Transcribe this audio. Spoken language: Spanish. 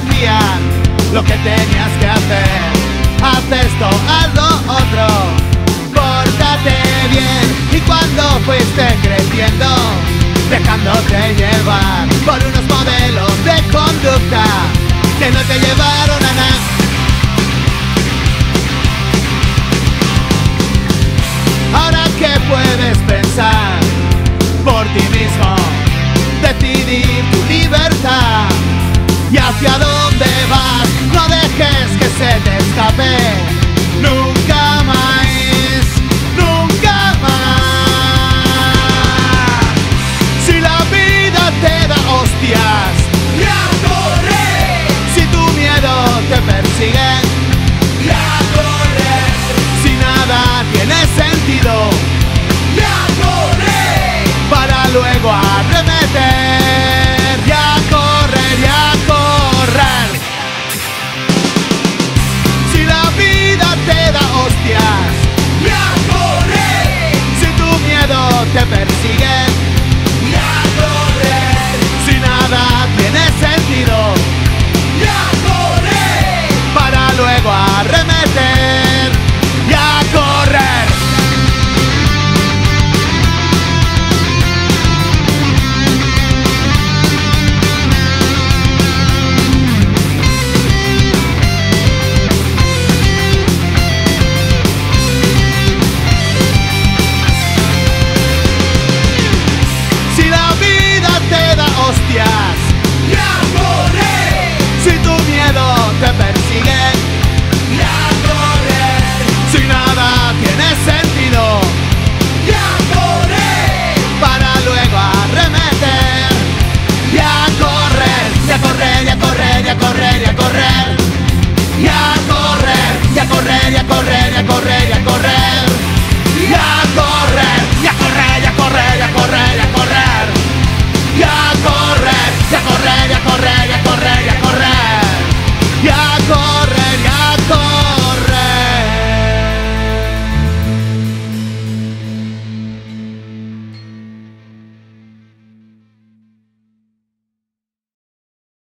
decían lo que tenías que hacer. Haz esto, haz lo otro, pórtate bien. Y cuando fuiste creciendo, dejándote llevar por unos modelos de conducta que no te llevaron a nada. Hacia dónde vas, no dejes que se te escape. Nunca